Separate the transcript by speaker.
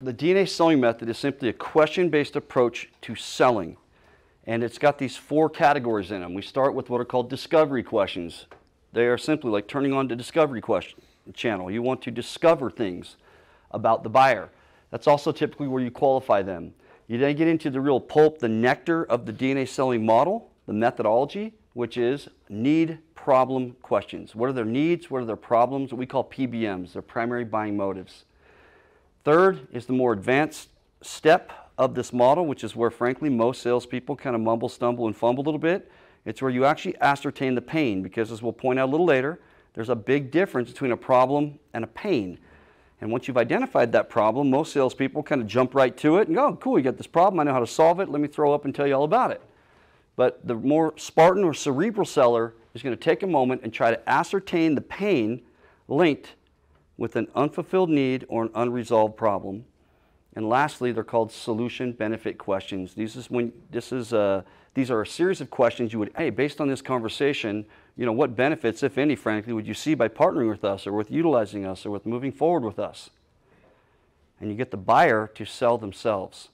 Speaker 1: The DNA selling method is simply a question based approach to selling. And it's got these four categories in them. We start with what are called discovery questions. They are simply like turning on the discovery question channel. You want to discover things about the buyer. That's also typically where you qualify them. You then get into the real pulp, the nectar of the DNA selling model, the methodology, which is need problem questions. What are their needs? What are their problems? What we call PBMs, their primary buying motives. Third is the more advanced step of this model, which is where, frankly, most salespeople kind of mumble, stumble, and fumble a little bit. It's where you actually ascertain the pain, because as we'll point out a little later, there's a big difference between a problem and a pain. And once you've identified that problem, most salespeople kind of jump right to it and go, oh, cool, you got this problem, I know how to solve it, let me throw up and tell you all about it. But the more Spartan or cerebral seller is going to take a moment and try to ascertain the pain linked with an unfulfilled need or an unresolved problem. And lastly, they're called solution benefit questions. These is when this is a, uh, these are a series of questions you would, hey, based on this conversation, you know, what benefits, if any, frankly, would you see by partnering with us or with utilizing us or with moving forward with us? And you get the buyer to sell themselves.